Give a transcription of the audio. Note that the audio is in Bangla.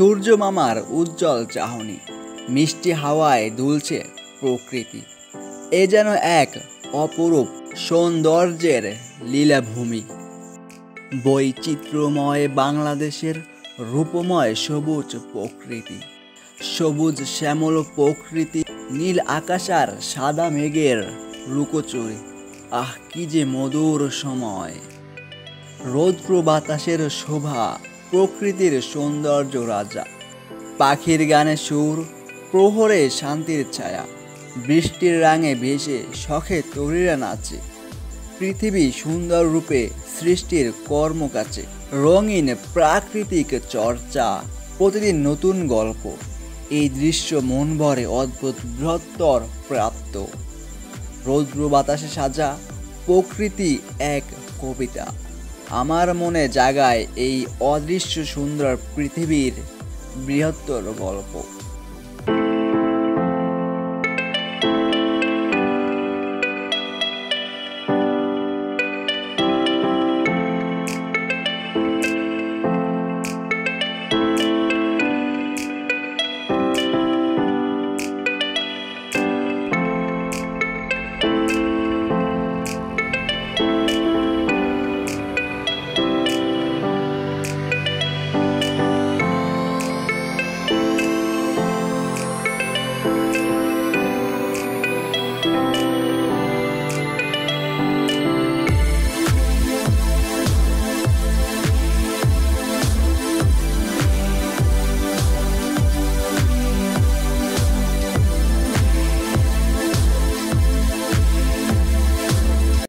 সূর্য মামার উজ্জ্বল চাহনি, মিষ্টি হাওয়ায় দুলছে প্রকৃতি। এ যেন এক অপরূপ সৌন্দর্যের লীলাভূমি। বৈচিত্র্যময় বাংলাদেশের রূপময় সবুজ প্রকৃতি। সবুজ শ্যামল প্রকৃতি, নীল আকাশ আর সাদা মেঘের লুকোচুরি আহ, কি যে মধুর সময়। রৌদ্র বাতাসের শোভা প্রকৃতির সৌন্দর্য রাজা। পাখির গানে সুর, প্রহরে শান্তির ছায়া। বৃষ্টির রাঙে ভেসে শখে তরুরা নাচে। পৃথিবী সুন্দর রূপে সৃষ্টির কর্ম কাছে। রঙিন প্রাকৃতিক চর্চা, প্রতিদিন নতুন গল্প। এই দৃশ্য মন ভরে অদ্ভুত বৃহত্তর প্রাপ্ত। রৌদ্র বাতাসে সাজা প্রকৃতি এক কবিতা। আমার মনে জাগায় এই অদৃশ্য সুন্দর পৃথিবীর বৃহত্তর গল্প।